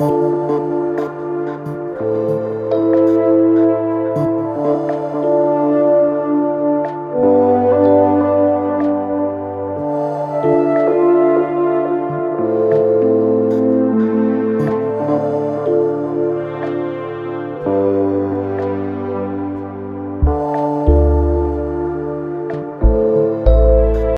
you